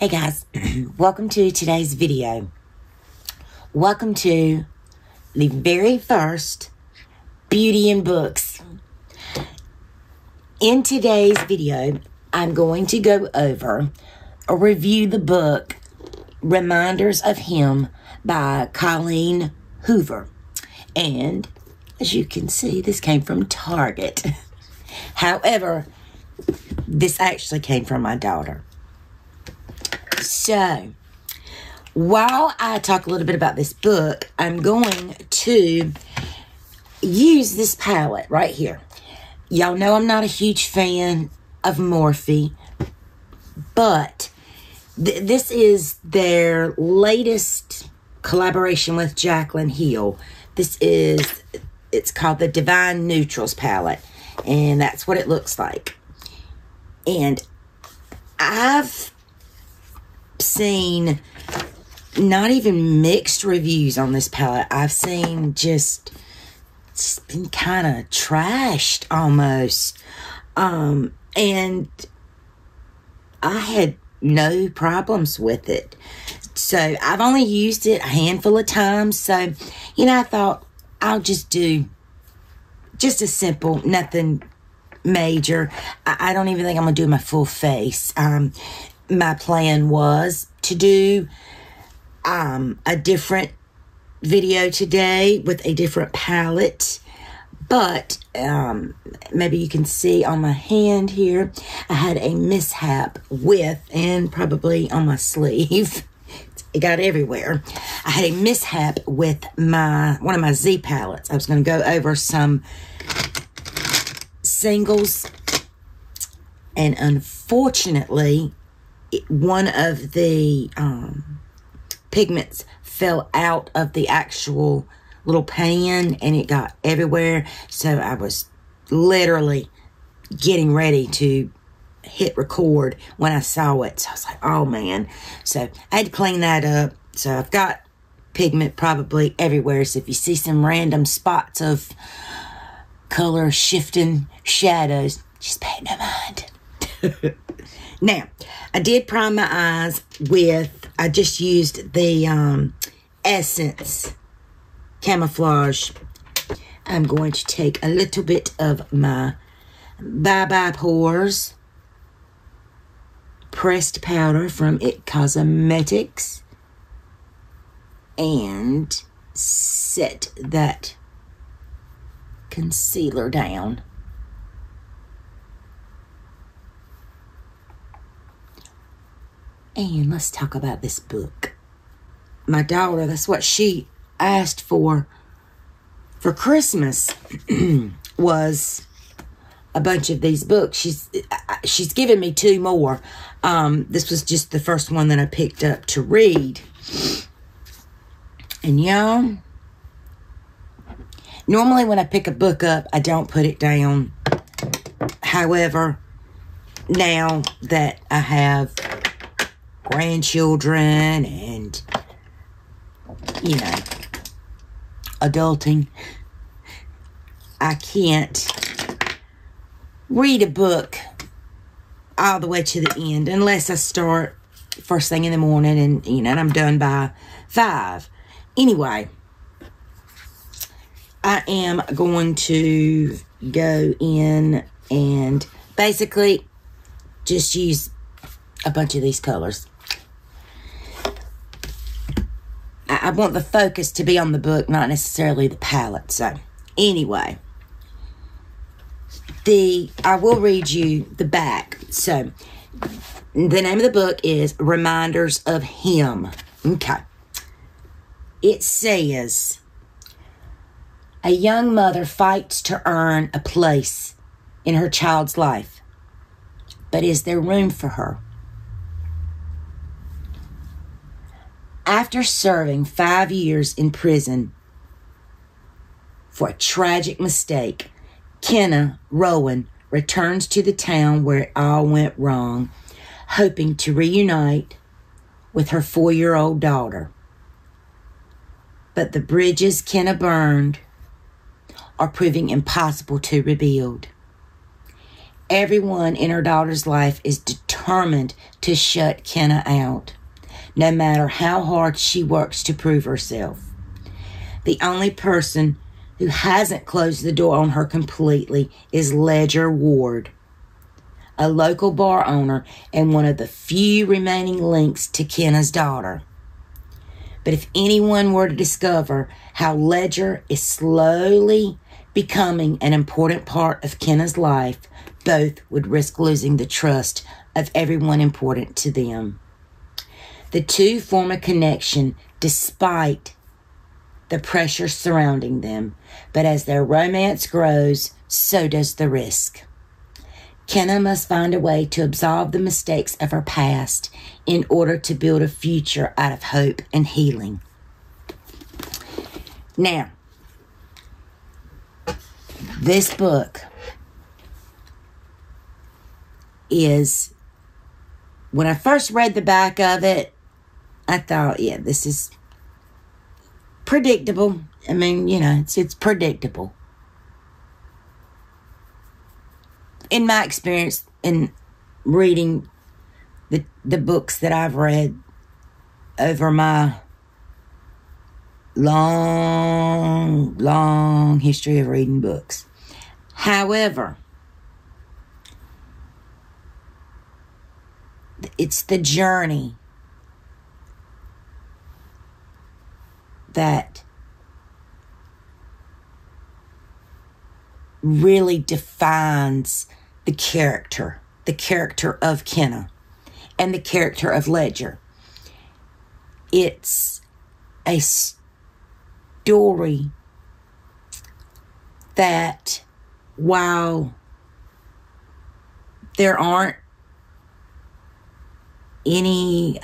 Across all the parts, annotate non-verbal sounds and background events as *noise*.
Hey guys, *clears throat* welcome to today's video. Welcome to the very first Beauty and Books. In today's video, I'm going to go over or review the book Reminders of Him by Colleen Hoover. And as you can see, this came from Target. *laughs* However, this actually came from my daughter. So, while I talk a little bit about this book, I'm going to use this palette right here. Y'all know I'm not a huge fan of Morphe, but th- this is their latest collaboration with Jaclyn Hill. This is, it's called the Divine Neutrals palette, and that's what it looks like. And I've seen not even mixed reviews on this palette. I've seen just it's been kind of trashed almost. Um, and I had no problems with it. So I've only used it a handful of times. So, you know, I thought I'll just do just a simple, nothing major. I, I don't even think I'm going to do my full face. Um, my plan was to do um, a different video today with a different palette. But um, maybe you can see on my hand here, I had a mishap with, and probably on my sleeve. *laughs* It got everywhere. I had a mishap with my one of my Z palettes. I was going to go over some singles, and unfortunately, one of the um, pigments fell out of the actual little pan and it got everywhere. So I was literally getting ready to hit record when I saw it. So I was like, oh man. So I had to clean that up. So I've got pigment probably everywhere. So if you see some random spots of color shifting shadows, just pay no mind. *laughs* now, I did prime my eyes with, I just used the um, Essence Camouflage. I'm going to take a little bit of my Bye Bye Pores pressed powder from It Cosmetics and set that concealer down. And let's talk about this book. My daughter, that's what she asked for for Christmas *clears throat* was a bunch of these books. She's she's given me two more. Um, this was just the first one that I picked up to read. And y'all, normally when I pick a book up, I don't put it down. However, now that I have grandchildren and, you know, adulting, I can't read a book all the way to the end unless I start first thing in the morning and, you know, and I'm done by five. Anyway, I am going to go in and basically just use a bunch of these colors. I, want the focus to be on the book, not necessarily the palette. So, anyway, the I will read you the back. So, the name of the book is Reminders of Him. Okay. It says, a young mother fights to earn a place in her child's life. But is there room for her? After serving five years in prison for a tragic mistake, Kenna Rowan returns to the town where it all went wrong, hoping to reunite with her four year old daughter. But the bridges Kenna burned are proving impossible to rebuild. Everyone in her daughter's life is determined to shut Kenna out, no matter how hard she works to prove herself. The only person who hasn't closed the door on her completely is Ledger Ward, a local bar owner and one of the few remaining links to Kenna's daughter. But if anyone were to discover how Ledger is slowly becoming an important part of Kenna's life, both would risk losing the trust of everyone important to them. The two form a connection despite the pressure surrounding them, but as their romance grows, so does the risk. Kenna must find a way to absolve the mistakes of her past in order to build a future out of hope and healing. Now, this book is when I first read the back of it, I thought, yeah, this is predictable. I mean, you know, it's it's predictable. In my experience in reading the the books that I've read over my long, long history of reading books. However, it's the journey that really defines the character, the character of Kenna and the character of Ledger. It's a story that while there aren't any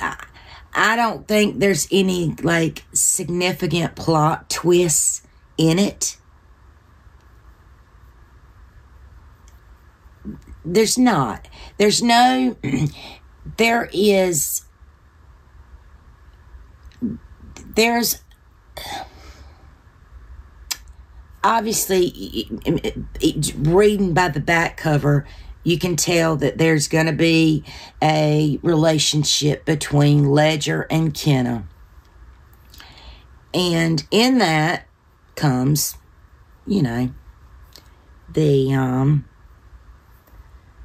I don't think there's any like significant plot twists in it. There's not. There's no *clears throat* there is there's obviously reading by the back cover you can tell that there's going to be a relationship between Ledger and Kenna. And in that comes, you know, the um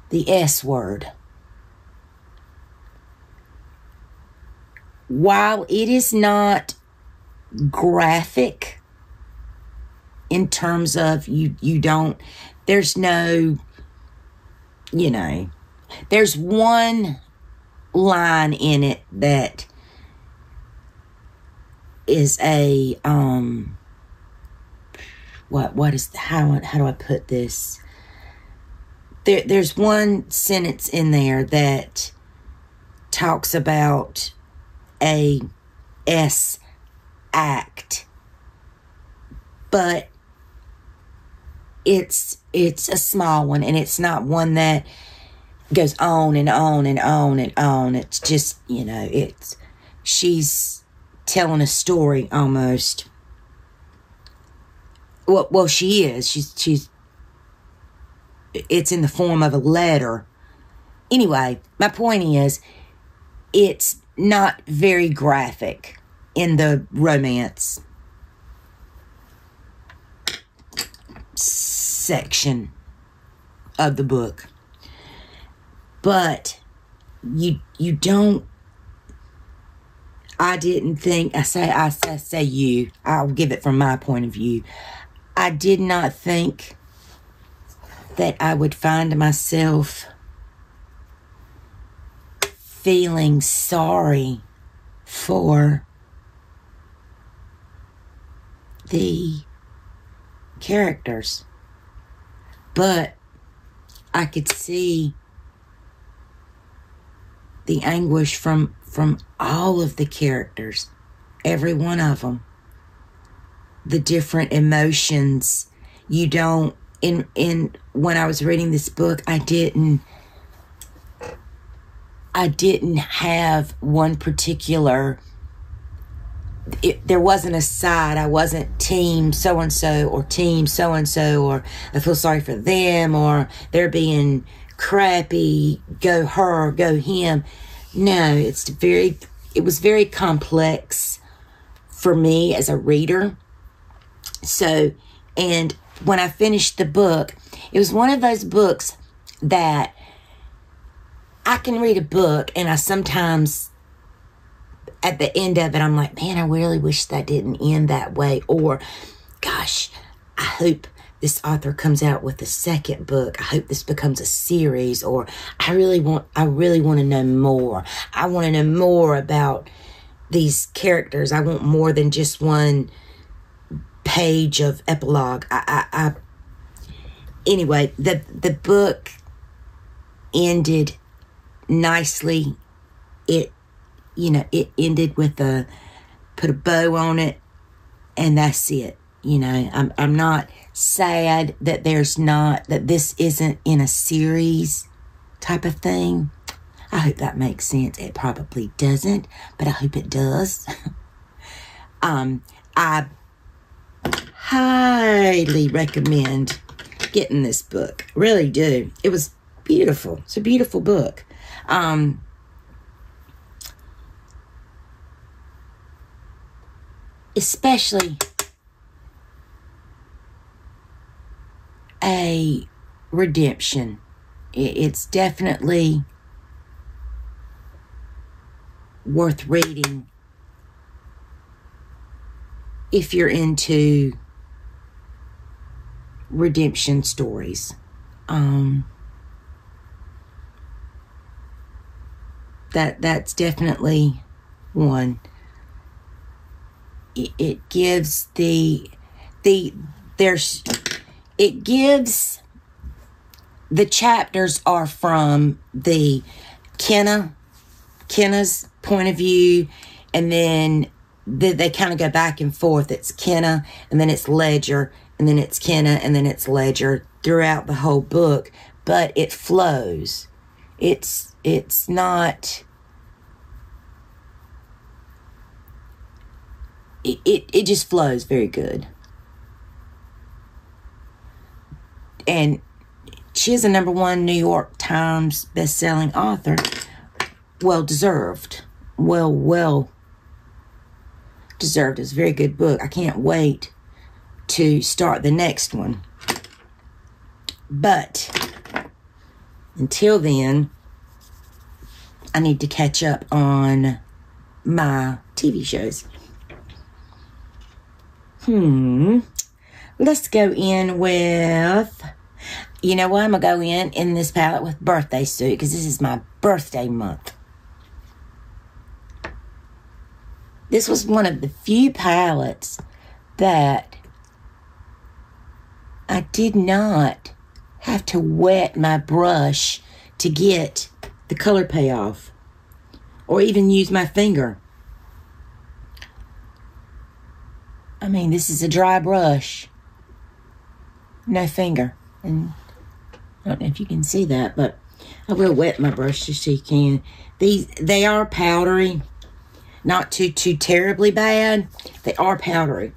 the S word. While it is not graphic in terms of you you don't there's no you know, there's one line in it that is a um what what is how how do I put this? There there's one sentence in there that talks about a S act. But it's it's a small one and it's not one that goes on and on and on and on. It's just, you know, it's she's telling a story almost. Well, well, she is. She's she's. It's in the form of a letter. Anyway, my point is, it's not very graphic in the romance section of the book. But you you don't I didn't think I say I say, say you. I'll give it from my point of view. I did not think that I would find myself feeling sorry for the characters. But I could see the anguish from from all of the characters, every one of them. The different emotions you don't in in when I was reading this book, I didn't I didn't have one particular it, there wasn't a side. I wasn't team so and so or team so and so or I feel sorry for them or they're being crappy, go her, go him. No, it's very, it was very complex for me as a reader. So, and when I finished the book, it was one of those books that I can read a book and I sometimes at the end of it I'm like, man, I really wish that didn't end that way or gosh, I hope this author comes out with a second book. I hope this becomes a series or I really want I really want to know more. I want to know more about these characters. I want more than just one page of epilogue. I, I, I anyway, the the book ended nicely. It you know, it ended with a put a bow on it and that's it. You know, I'm I'm not sad that there's not that this isn't in a series type of thing. I hope that makes sense. It probably doesn't, but I hope it does. *laughs* um, I highly recommend getting this book. Really do. It was beautiful. It's a beautiful book. Um, especially a redemption. It's definitely worth reading if you're into redemption stories. Um, that that's definitely one. It, gives the the there's it gives the chapters are from the Kenna Kenna's point of view, and then the, they kind of go back and forth. It's Kenna, and then it's Ledger, and then it's Kenna, and then it's Ledger throughout the whole book. But it flows. It's it's not. It, it, it just flows very good. and she is a number one New York Times best-selling author. Well deserved. Well, well deserved. It's a very good book. I can't wait to start the next one. But until then, I need to catch up on my TV shows. Hmm let's go in with, you know what? I'm going to go in in this palette with birthday suit because this is my birthday month. This was one of the few palettes that I did not have to wet my brush to get the color payoff or even use my finger. I mean, this is a dry brush no finger. And I don't know if you can see that, but I will wet my brush just so you can. These they are powdery, not too too terribly bad. They are powdery.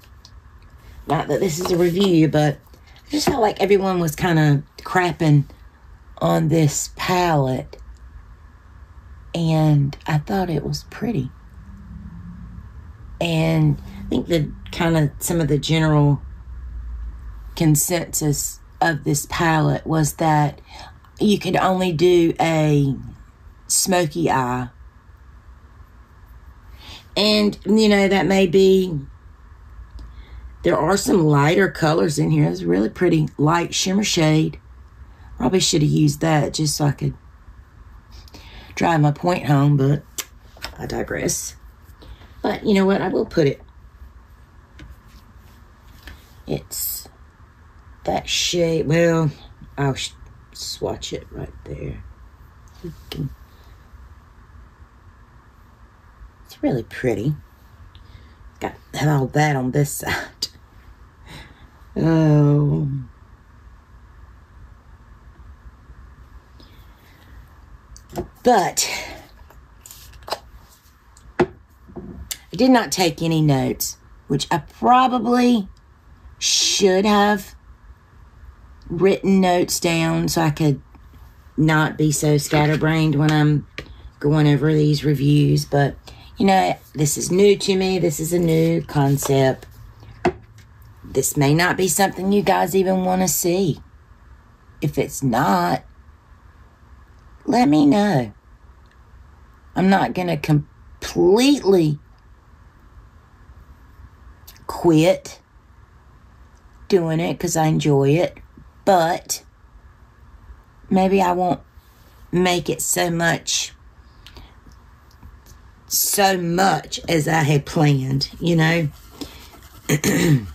Not that this is a review, but I just felt like everyone was kind of crapping on this palette, and I thought it was pretty. And think that kind of some of the general consensus of this palette was that you could only do a smoky eye. And, you know, that may be. There are some lighter colors in here. It's a really pretty light shimmer shade. Probably should have used that just so I could drive my point home, but I digress. But you know what? I will put it. It's that shade, well, I'll swatch it right there. It's really pretty. Got all that on this side. Oh. But I did not take any notes, which I probably should have written notes down so I could not be so scatterbrained when I'm going over these reviews, but you know, this is new to me. This is a new concept. This may not be something you guys even want to see. If it's not, let me know. I'm not going to completely quit doing it because I enjoy it, but maybe I won't make it so much so much as I had planned, you know. *clears throat*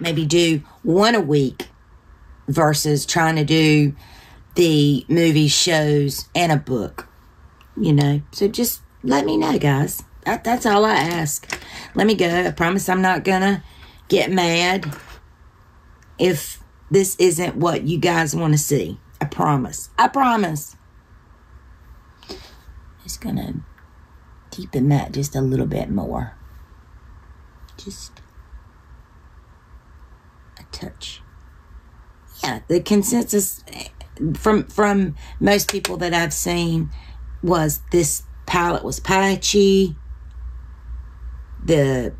maybe do one a week versus trying to do the movie shows and a book, you know. So just let me know, guys. That, that's all I ask. Let me go. I promise I'm not gonna get mad if this isn't what you guys want to see. I promise. I promise. Just gonna deepen that just a little bit more. Just a touch. Yeah, the consensus from from most people that I've seen was this palette was patchy. The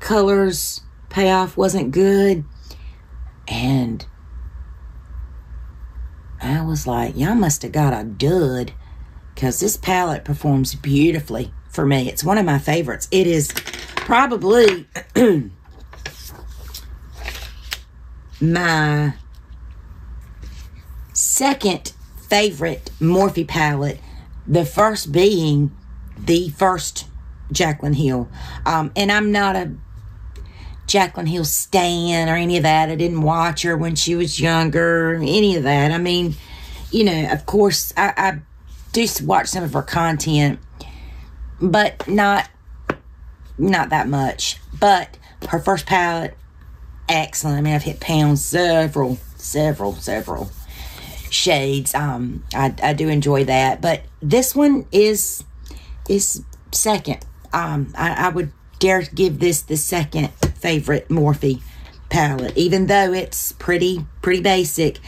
colors payoff wasn't good. And I was like, y'all must have got a dud because this palette performs beautifully for me. It's one of my favorites. It is probably *clears throat* my second favorite Morphe palette, the first being the first Jaclyn Hill. Um, and I'm not a Jaclyn Hill stan or any of that. I didn't watch her when she was younger, any of that. I mean, you know, of course, I, I do watch some of her content, but not not that much. But her first palette, excellent. I mean, I've hit pounds several, several, several shades. Um, I, I do enjoy that, but this one is is second. Um, I, I would dare give this the second favorite Morphe palette, even though it's pretty pretty basic.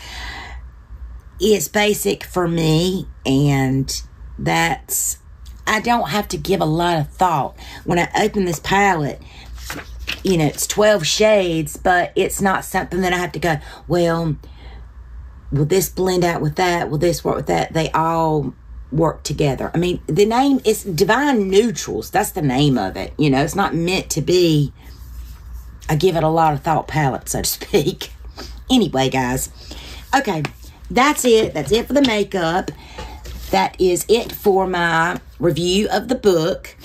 It's basic for me, and that's I don't have to give a lot of thought when I open this palette. You know, it's 12 shades, but it's not something that I have to go, well, will this blend out with that? Will this work with that? They all work together. I mean, the name is Divine Neutrals. That's the name of it. You know, it's not meant to be, I give it a lot of thought palette, so to speak. *laughs* Anyway, guys. Okay, that's it. That's it for the makeup. That is it for my review of the book.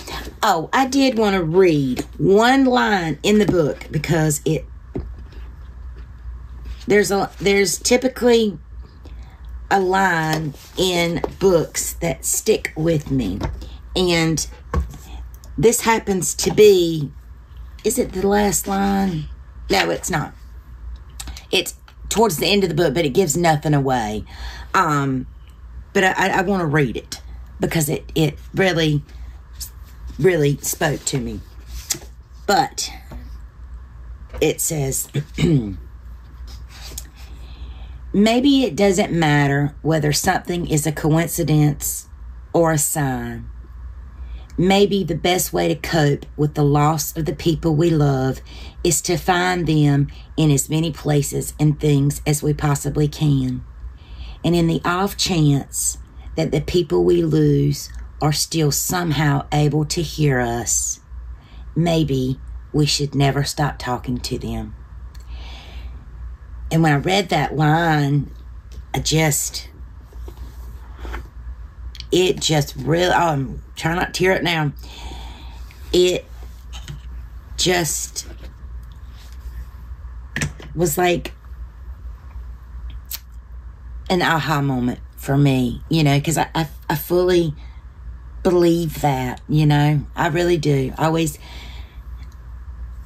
Oh, I did want to read one line in the book because it there's a there's typically a line in books that stick with me. And this happens to be is it the last line? No, it's not. It's towards the end of the book, but it gives nothing away. Um, but I, I want to read it because it, it really, really spoke to me. But it says, *clears throat* maybe it doesn't matter whether something is a coincidence or a sign. Maybe the best way to cope with the loss of the people we love is to find them in as many places and things as we possibly can. And in the off chance that the people we lose are still somehow able to hear us, maybe we should never stop talking to them. And when I read that line, I just, it just really, oh, um, I'm not to tear it now. It just was like an aha moment for me, you know, because I, I, I fully believe that, you know, I really do. I always,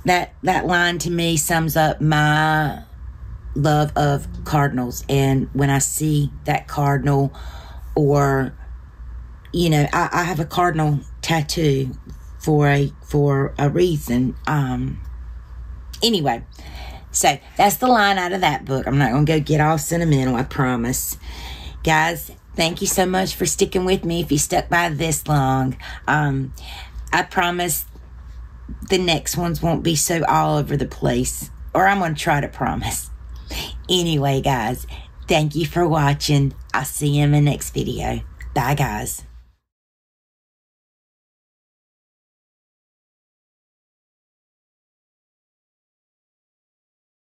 that, that line to me sums up my love of cardinals. And when I see that cardinal or, you know, I, I have a cardinal tattoo for a, for a reason. Um, anyway, so that's the line out of that book. I'm not to go get all sentimental, I promise. guys, thank you so much for sticking with me if you stuck by this long. Um, I promise the next ones won't be so all over the place, or I'm to try to promise. Anyway, guys, thank you for watching. I'll see you in the next video. Bye, guys.